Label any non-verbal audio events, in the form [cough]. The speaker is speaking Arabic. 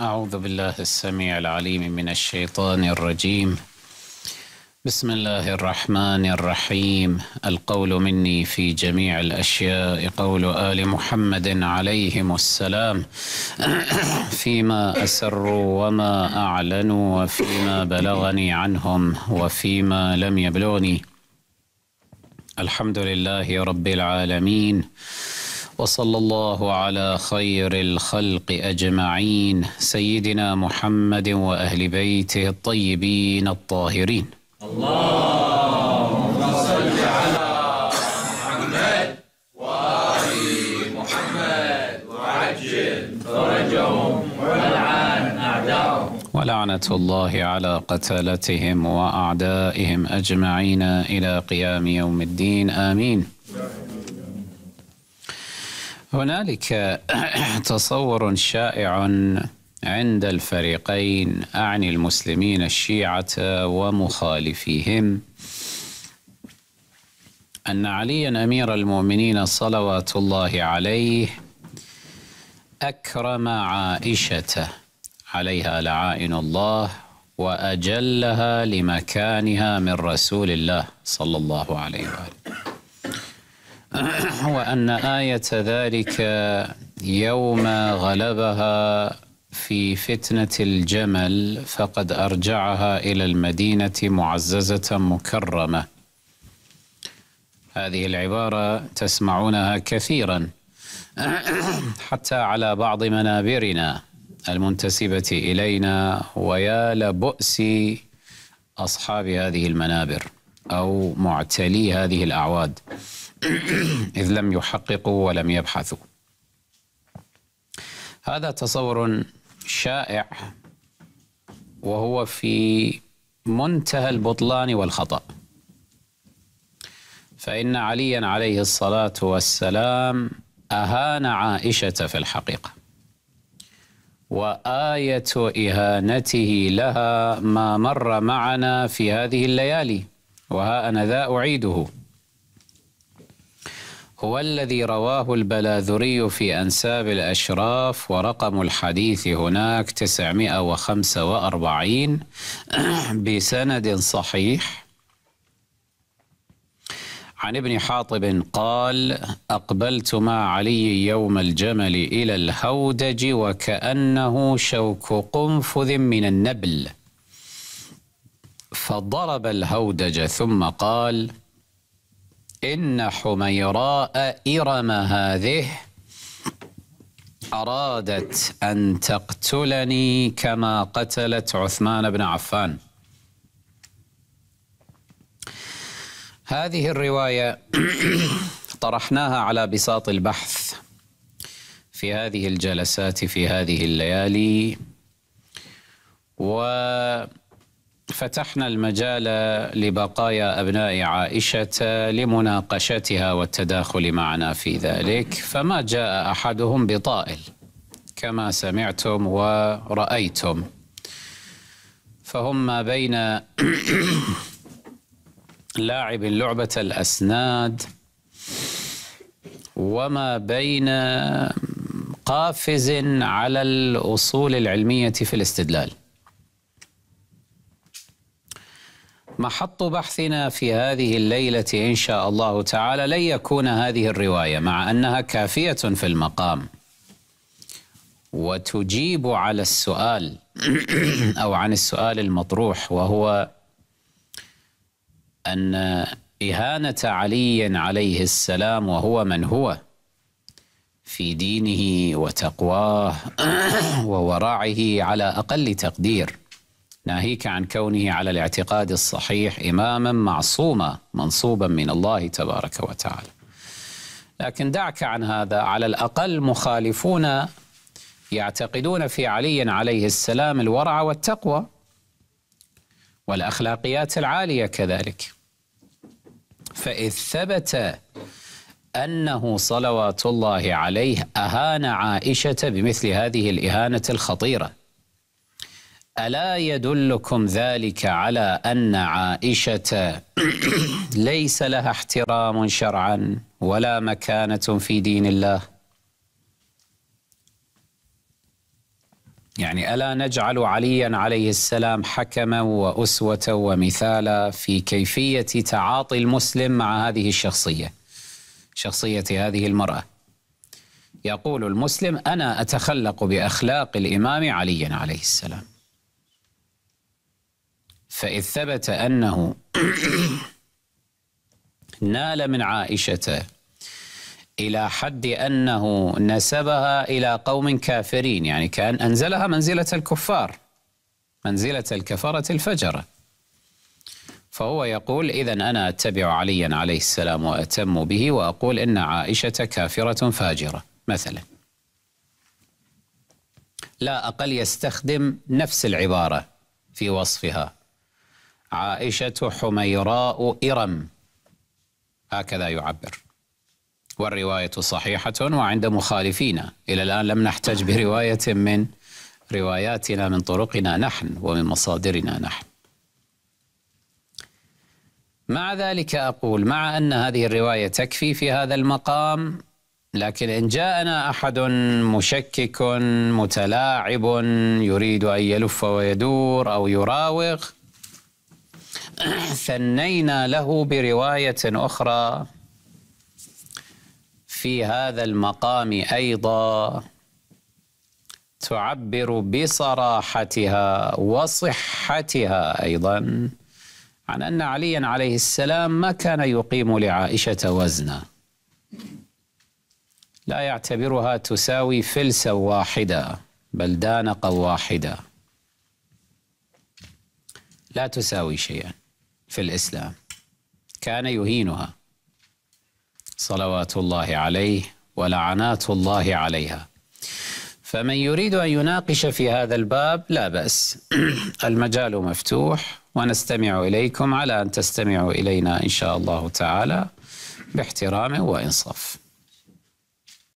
أعوذ بالله السميع العليم من الشيطان الرجيم. بسم الله الرحمن الرحيم. القول مني في جميع الأشياء قول آل محمد عليهم السلام. [clears throat] فيما أسروا وما أعلنوا وفيما بلغني عنهم وفيما لم يبلغني. الحمد لله رب العالمين. وصلى الله على خير الخلق أجمعين. سيدنا محمد وأهل بيته الطيبين الطاهرين. اللهم صل على محمد وآل محمد. وعجل فرجهم والعن أعداءهم. ولعنة الله على قتلتهم وأعدائهم أجمعين إلى قيام يوم الدين. آمين. هنالك [coughs] تصور شائع عند الفريقين أعني المسلمين الشيعة ومخالفيهم. أن عليا أمير المؤمنين صلوات الله عليه أكرم عائشة عليها لعائن الله وأجلها لمكانها من رسول الله صلى الله عليه وآله. وأن آية ذلك يوم غلبها في فتنة الجمل فقد أرجعها إلى المدينة معززة مكرمة. هذه العبارة تسمعونها كثيرا حتى على بعض منابرنا المنتسبة إلينا ويا لبؤس أصحاب هذه المنابر أو معتلي هذه الأعواد. إذ لم يحققوا ولم يبحثوا. هذا تصور شائع وهو في منتهى البطلان والخطأ. فإن عليا عليه الصلاة والسلام أهان عائشة في الحقيقة وآية إهانته لها ما مر معنا في هذه الليالي وها أنا ذا أعيده. هو الذي رواه البلاذري في أنساب الأشراف ورقم الحديث هناك 945 [clears throat] بسند صحيح. عن ابن حاطب قال أقبلت مع علي يوم الجمل إلى الهودج وكأنه شوك قنفذ من النبل. فضرب الهودج ثم قال إن حميراء إرم هذه أرادت أن تقتلني كما قتلت عثمان بن عفان. هذه الرواية [clears throat] طرحناها على بساط البحث في هذه الجلسات في هذه الليالي وفتحنا المجال لبقايا أبناء عائشة لمناقشتها والتداخل معنا في ذلك فما جاء أحدهم بطائل كما سمعتم ورأيتم. فهم ما بين [coughs] لاعب لعبة الأسناد وما بين قافز على الأصول العلمية في الاستدلال. محط بحثنا في هذه الليلة إن شاء الله تعالى لن يكون هذه الرواية مع أنها كافية في المقام. وتجيب على السؤال [clears throat] أو عن السؤال المطروح وهو أن إهانة علي عليه السلام وهو من هو في دينه وتقواه [clears throat] وورعه على أقل تقدير. ناهيك عن كونه على الاعتقاد الصحيح إماما معصوما منصوبا من الله تبارك وتعالى. لكن دعك عن هذا على الأقل مخالفون يعتقدون في علي عليه السلام الورع والتقوى والأخلاقيات العالية كذلك. فإذ ثبت أنه صلوات الله عليه أهان عائشة بمثل هذه الإهانة الخطيرة. ألا يدلكم ذلك على أن عائشة [coughs] ليس لها احترام شرعا ولا مكانة في دين الله؟ يعني ألا نجعل عليا عليه السلام حكما وأسوة ومثالا في كيفية تعاطي المسلم مع هذه الشخصية شخصية هذه المرأة؟ يقول المسلم أنا أتخلق بأخلاق الإمام علي عليه السلام. فإذ ثبت أنه [coughs] نال من عائشة إلى حد أنه نسبها إلى قوم كافرين يعني كأن أنزلها منزلة الكفار منزلة الكفرة الفجرة فهو يقول إذا أنا أتبع عليا عليه السلام وأتم به وأقول إن عائشة كافرة فاجرة. مثلا. لا أقل يستخدم نفس العبارة في وصفها. عائشة حميراء إرم. هكذا يعبر. والرواية صحيحة وعند مخالفينا. إلى الآن لم نحتج برواية من رواياتنا من طرقنا نحن ومن مصادرنا نحن. مع ذلك أقول مع أن هذه الرواية تكفي في هذا المقام لكن إن جاءنا أحد مشكك متلاعب يريد أن يلف ويدور أو يراوغ ثنينا له برواية أخرى في هذا المقام أيضا تعبر بصراحتها وصحتها أيضا عن أن عليا عليه السلام ما كان يقيم لعائشة وزنا. لا يعتبرها تساوي فلسا واحدة بل دانقا واحدة. لا تساوي شيئا. في الإسلام. كان يهينها. صلوات الله عليه ولعنات الله عليها. فمن يريد أن يناقش في هذا الباب لا بأس. [clears throat] المجال مفتوح ونستمع إليكم على أن تستمعوا إلينا إن شاء الله تعالى باحترام وإنصاف.